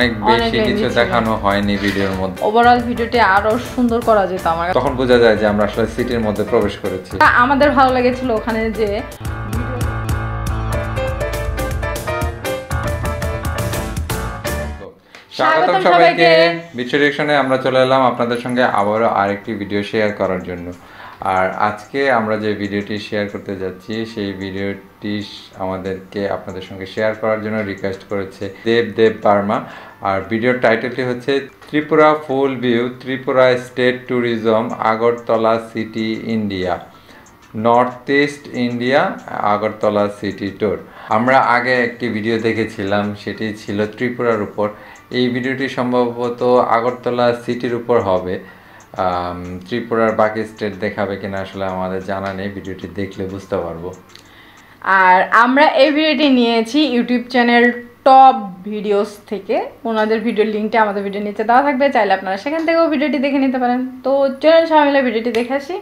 অনেক বেশি কিছু দেখানো হয়নি ভিডিওর মধ্যে। ওভারঅল ভিডিওটি আরও সুন্দর করা যেত আমার তখন বোঝা যায় যে আমরা আসলে সিটির মধ্যে প্রবেশ করেছি। আমাদের ভালো লেগেছিল ওখানে যে স্বাগতম সবাইকে। বিচ্ছু আমরা চলে এলাম আপনাদের সঙ্গে আবারও আরেকটি ভিডিও শেয়ার করার জন্য। আর আজকে আমরা যে ভিডিওটি শেয়ার করতে যাচ্ছি, সেই ভিডিওটি আমাদেরকে আপনাদের সঙ্গে শেয়ার করার জন্য রিকোয়েস্ট করেছে দেব দেব বার্মা আর ভিডিওর টাইটেলটি হচ্ছে Tripura full view Tripura state tourism Agartala city India North East India Agartala city tour আমরা আগে একটি ভিডিও দেখেছিলাম, সেটি ছিল ত্রিপুরার উপর। এই ভিডিওটি সম্ভবত আগরতলা সিটির উপর হবে। ত্রিপুরার বাকি স্টেট দেখাবে কিনা আসলে আমাদের জানা নেই ভিডিওটি দেখলে বুঝতে পারব। আর আমরা এই ভিডিওটি নিয়েছি ইউটিউব চ্যানেল টপ ভিডিওস থেকে। ওনাদের ভিডিওর লিঙ্কটা আমাদের ভিডিও নিচে দেওয়া থাকবে চাইলে আপনারা সেখান থেকেও ভিডিওটি দেখে নিতে পারেন। তো চলুন সবাই মিলে ভিডিওটি দেখে আসি।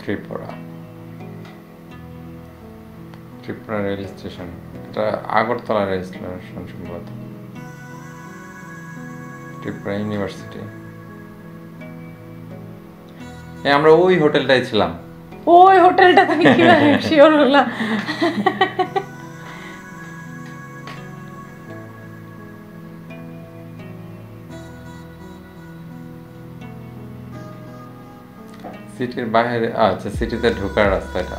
ত্রিপুরা। ত্রিপুরা রেল স্টেশন এটা আগরতলা রেল স্টেশন সম্ভবত। ত্রিপুরা ইউনিভার্সিটি এ আমরা ওই হোটেলটাই ছিলাম। ওই হোটেলটা তুমি কীভাবে শিওর হলাম সিটির বাইরে আচ্ছা সিটিতে ঢোকার রাস্তাটা।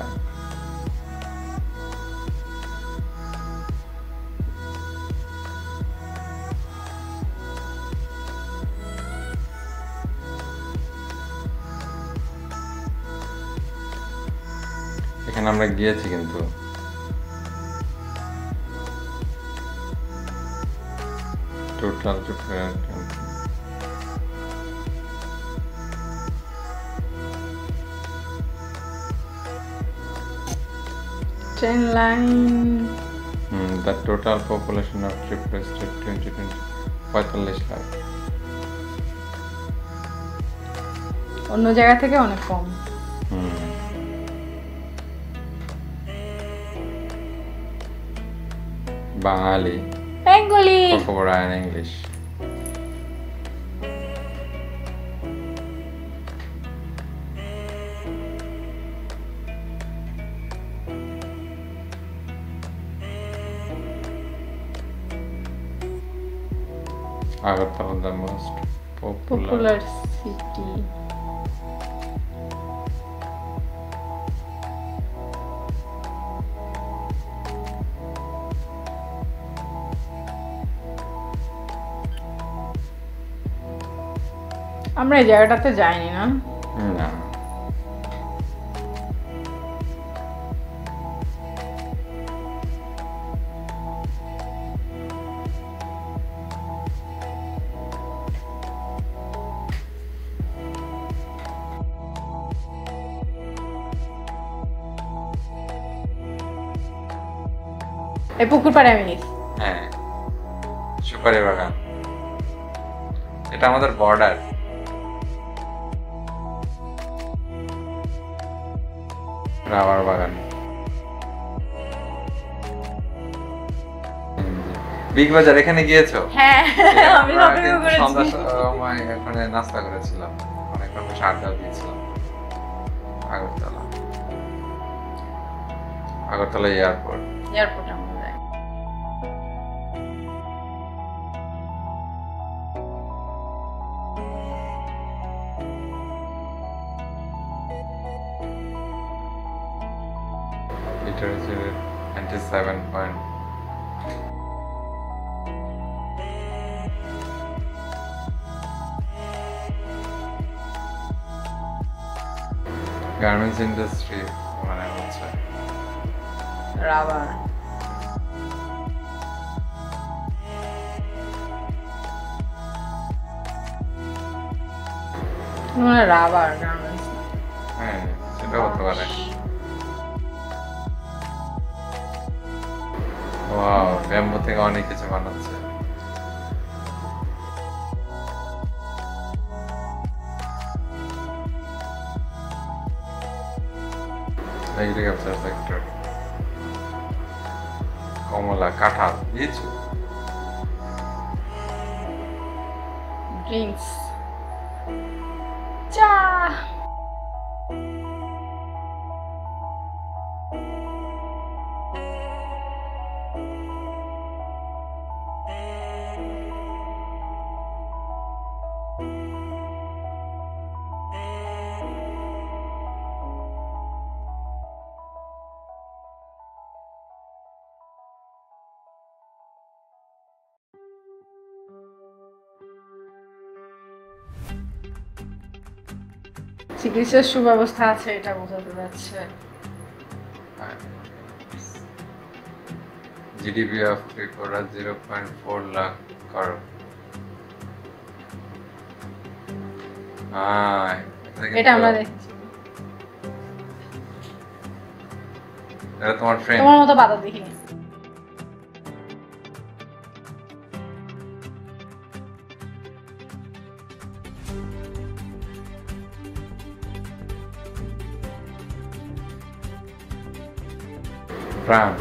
এখানে আমরা গিয়েছি কিন্তু। Total train line the total population of Tripura state twenty twenty পঁয়তাল্লিশ লাখ অন্য জায়গা থেকে অনেক কম। Bengali. Bengali. Kokora in English. Agatha was the most popular, popular city. আমরা এই জায়গাটাতে যাইনি না? না। এই পুকুর পাড়ে আমি হ্যাঁ সুপারি বাগান। এটা আমাদের বর্ডার রাবার বাগান। বিগ বাজার এখানে গিয়েছো? হ্যাঁ আমি আমরা shopping ও করেছি। সন্ধ্যার সময় এখানে নাস্তা করেছিলাম। অনেক মানুষ আড্ডা দিয়েছিলাম। আগরতলা। আগরতলা এয়ারপোর্ট। এয়ারপোর্ট আমরা যাই এটা হচ্ছে ninety seven point garments industry মানে হচ্ছে রাবার মানে রাবার গার্মেন্টস হ্যাঁ সেটা হতে পারে ওয়াও ব্যাম্বু থেকে অনেক কিছু বানাচ্ছে এগ্রিকালচার সেক্টর কমলা কাঁঠাল লিচু ড্রিঙ্কস চা চিকিৎসার সুব্যবস্থা আছে এটা বোঝাতে যাচ্ছে। GDP of Tripura zero point four lakh হ্যাঁ, এটা আমরা দেখছি। এটা তোমার ফ্রেন্ড তোমার মতো বাধা দেখিনি। প্রাণ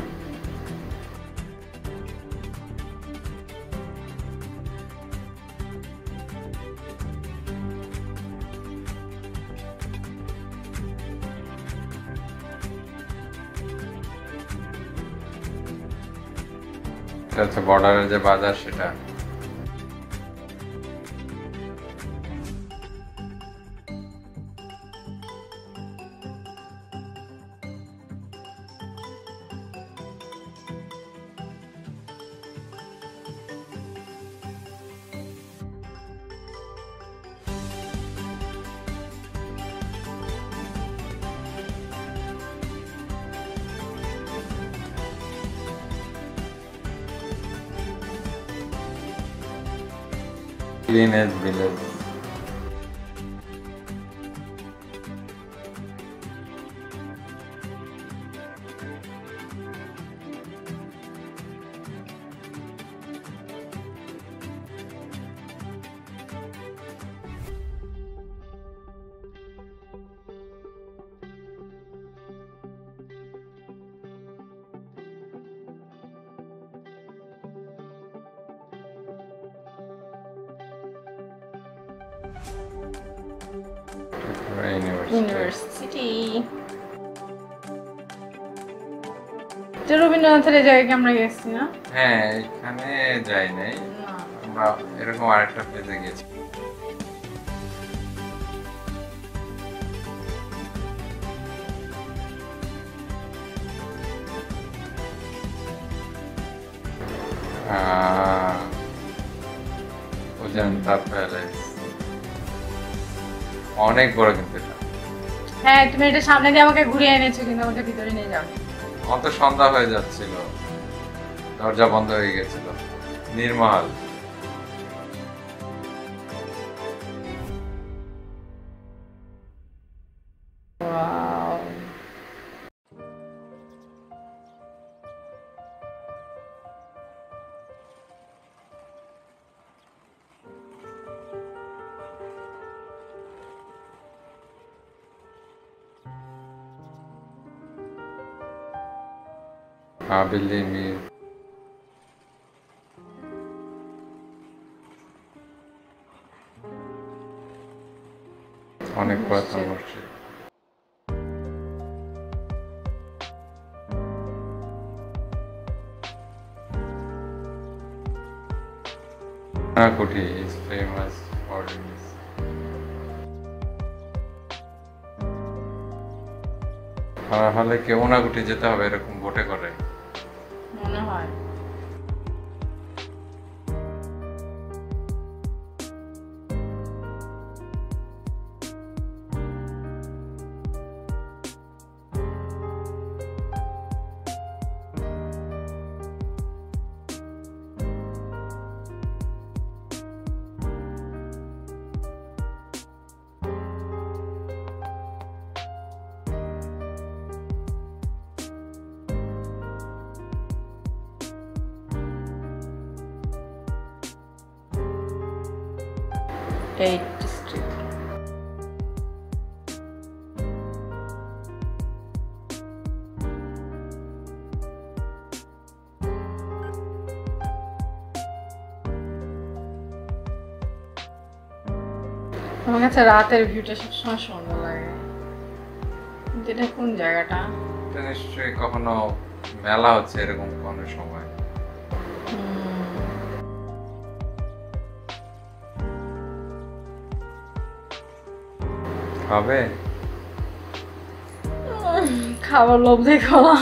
এটা বর্ডারের যে বাজার সেটা। clean as below. ইউনিভার্সিটি যে রবীন্দ্রনাথের জায়গায় আমরা গেছি না? হ্যাঁ এখানে যাই নাই। আমরা এরকম আরেকটা প্লেসে গেছি। অনেক বড় কিন্তু এটা। হ্যাঁ তুমি এটা সামনে দিয়ে আমাকে ঘুরিয়ে এনেছো কিন্তু আমাকে ভিতরে নিয়ে যাও। অত সন্ধ্যা হয়ে যাচ্ছিল। দরজা বন্ধ হয়ে গেছিল। নির্মল। হাবিলি মির অনেক পুরাতন মসজিদ Narakuti is famous for its হলে কি ওনাগুটি যেতে হবে এরকম বোটে করে। 8 district. আমার কাছে রাতের ভিউটা সবসময় সুন্দর লাগে। কিন্তু কোন জায়গাটা? নিশ্চয়ই কখনো মেলা হচ্ছে এরকম কোনো সময়। হবে খাবার লোভ দেখো না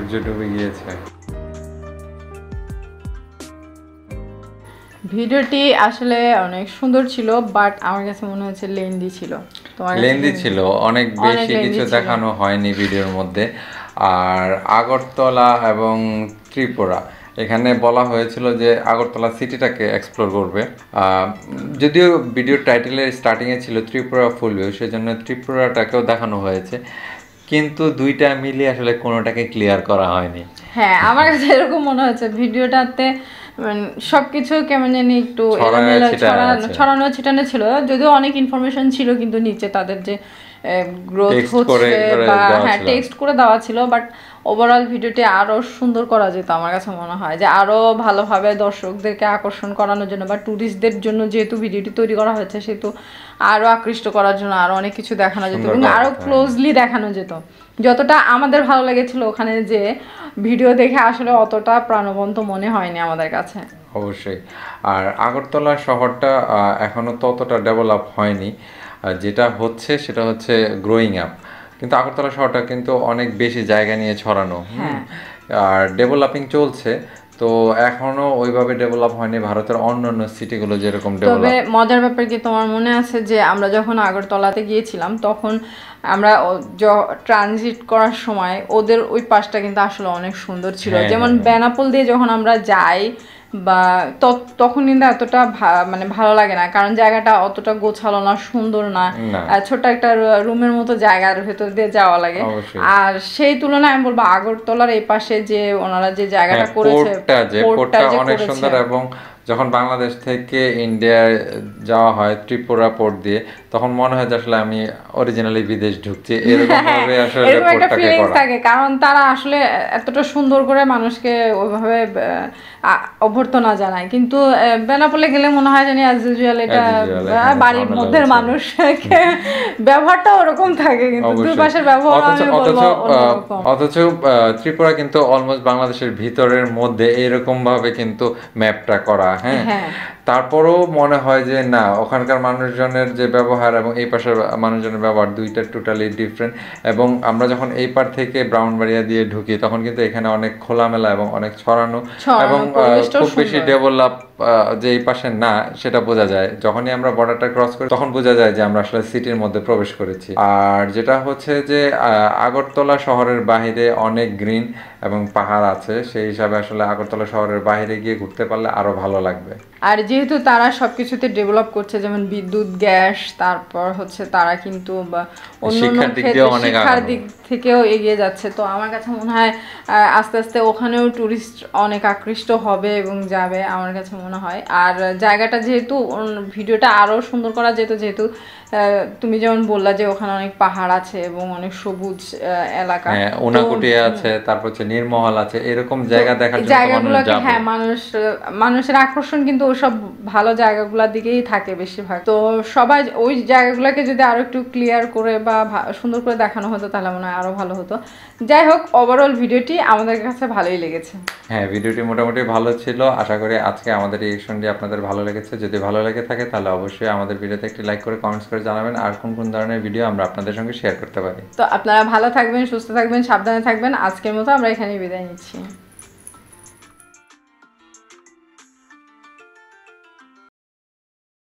সূর্য ডুবে গিয়েছে। ভিডিওটি আসলে অনেক সুন্দর ছিল বাট আমার কাছে মনে হচ্ছে লেন্দি ছিল। লেন্দি ছিল অনেক বেশি কিছু দেখানো হয়নি ভিডিওর মধ্যে। আর আগরতলা এবং ত্রিপুরা এখানে বলা হয়েছিল যে আগরতলা সিটিটাকে এক্সপ্লোর করবে। আহ, যদিও ভিডিও টাইটেলের স্টার্টিংয়ে ছিল ত্রিপুরা ফুল ভিউ সেজন্য ত্রিপুরাটাকেও দেখানো হয়েছে। কিন্তু দুইটা মিলে আসলে কোনোটাকে ক্লিয়ার করা হয়নি হ্যাঁ আমার কাছে এরকম মনে হচ্ছে ভিডিওটাতে সবকিছু কেমন জানি একটু। ছড়ানো ছিটানো ছিল যদিও অনেক ইনফরমেশন ছিল কিন্তু নিচে তাদের যে গ্রোথ হচ্ছে বা হ্যাঁ টেক্সট করে দেওয়া ছিল বাট ওভারঅল ভিডিওটি আরও সুন্দর করা যেত আমার কাছে মনে হয়। যে আরও ভালোভাবে দর্শকদেরকে আকর্ষণ করানোর জন্য বা ট্যুরিস্টদের জন্য যেহেতু ভিডিওটি তৈরি করা হয়েছে সেহেতু আরও আকৃষ্ট করার জন্য আরও অনেক কিছু দেখানো যেত এবং করা আরও হ্যাঁ। ক্লোজলি দেখানো যেত। যতটা আমাদের ভালো লেগেছিল ওখানে যে ভিডিও দেখে আসলে অতটা প্রাণবন্ত মনে হয়নি আমাদের কাছে। অবশ্যই। আর আগরতলা শহরটা আহ, এখনও ততটা ডেভেলপ হয়নি। যেটা হচ্ছে সেটা হচ্ছে গ্রোয়িং আপ কিন্তু আগরতলা শহরটা কিন্তু অনেক বেশি জায়গা নিয়ে ছড়ানো আর ডেভেলপিং চলছে তো এখনও ওইভাবে ডেভেলপ হয়নি ভারতের অন্যান্য সিটিগুলো যেরকম তবে মজার ব্যাপার কি তোমার মনে আছে যে আমরা যখন আগরতলাতে গিয়েছিলাম তখন আমরা ট্রানজিট করার সময় ওদের ওই পাশটা কিন্তু আসলে অনেক সুন্দর ছিল। হ্যাঁ, যেমন হ্যাঁ। বেনাপোল দিয়ে যখন আমরা যাই বা ত- তখন কিন্তু এতটা মানে ভালো লাগে না। কারণ জায়গাটা অতটা গোছালো না সুন্দর না। ছোট একটা রুমের মতো জায়গার ভেতর দিয়ে যাওয়া লাগে। আর সেই তুলনায় আমি বলব আগরতলার এই পাশে যে ওনারা যে জায়গাটা হ্যাঁ, করেছে পোর্টটা যে এবং যখন বাংলাদেশ থেকে ইন্ডিয়ায় যাওয়া হয় ত্রিপুরা পোর্ট দিয়ে তখন মনে হয় যে আসলে আমি অরিজিনালি বিদেশ ঢুকছি। এরকম ভাবে আসলে পোর্টটাকে করা। থাকে কারণ তারা আসলে এতটা সুন্দর করে মানুষকে ওইভাবে অভ্যর্থনা জানায়। কিন্তু বেনাপোলে গেলে মনে হয় জানি অ্যাজ ইউজুয়াল এটা এখানে বাড়ির মধ্যে। মানুষকে ব্যবহারটা ওরকম থাকে কিন্তু দুই পাশের ব্যবহার অথচ অথচ ত্রিপুরা কিন্তু অলমোস্ট বাংলাদেশের ভিতরের মধ্যে এরকম ভাবে কিন্তু ম্যাপটা করা হ্যাঁ হ্যাঁ। তারপরেও মনে হয় যে না ওখানকার মানুষজনের যে ব্যবহার এবং এই পাশের মানুষজনের ব্যবহার দুইটা টোটালি ডিফারেন্ট এবং আমরা যখন এই পার থেকে ব্রাউনবাড়িয়া দিয়ে ঢুকি তখন কিন্তু এখানে অনেক খোলামেলা এবং অনেক ছড়ানো এবং খুব বেশি ডেভেলপ যে এই পাশে না সেটা বোঝা যায়। যখনই আমরা বর্ডারটা ক্রস করি তখন বোঝা যায় যে আমরা আসলে সিটির মধ্যে প্রবেশ করেছি। আর যেটা হচ্ছে যে আহ, আগরতলা শহরের বাহিরে অনেক গ্রিন এবং পাহাড় আছে। সেই হিসাবে আসলে আগরতলা শহরের বাইরে গিয়ে ঘুরতে পারলে আরও ভালো লাগবে। আর যেহেতু তারা সব কিছুতে ডেভেলপ করছে যেমন বিদ্যুৎ গ্যাস তারপর হচ্ছে তারা কিন্তু অন্য ক্ষেত্রে শিক্ষার দিক থেকেও এগিয়ে যাচ্ছে। তো আমার কাছে মনে হয় আস্তে আস্তে ওখানেও টুরিস্ট অনেক আকৃষ্ট হবে এবং যাবে আমার কাছে মনে হয়। আর জায়গাটা যেহেতু ভিডিওটা আরও সুন্দর করা যেত যেহেতু তুমি যেমন বললা যে ওখানে অনেক পাহাড় আছে এবং অনেক সবুজ এলাকা। হ্যাঁ উনাকুটি আছে তারপর হচ্ছে নির্মহল আছে এরকম জায়গা দেখার জন্য জায়গাগুলোকে হ্যাঁ মানুষ মানুষের আকর্ষণ কিন্তু ওসব ভালো জায়গাগুলোর দিকেই থাকে বেশিরভাগ। তো সবাই ওই জায়গাগুলোকে যদি আরও একটু ক্লিয়ার করে বা সুন্দর করে দেখানো হতো তাহলে মনে হয় আরও ভালো হতো। যাই হোক ওভারঅল ভিডিওটি আমাদের কাছে ভালোই লেগেছে। হ্যাঁ ভিডিওটি মোটামুটি ভালো ছিল। আশা করি আজকে আমাদের রিয়েকশনটি আপনাদের ভালো লেগেছে। যদি ভালো লেগে থাকে তাহলে অবশ্যই আমাদের ভিডিওতে একটি লাইক করে কমেন্টস করে জানাবেন। আর কোন কোন ধরনের ভিডিও আমরা আপনাদের সঙ্গে শেয়ার করতে পারি? তো আপনারা ভালো থাকবেন সুস্থ থাকবেন সাবধানে থাকবেন। আজকের মতো আমরা এখানেই বিদায় নিচ্ছি।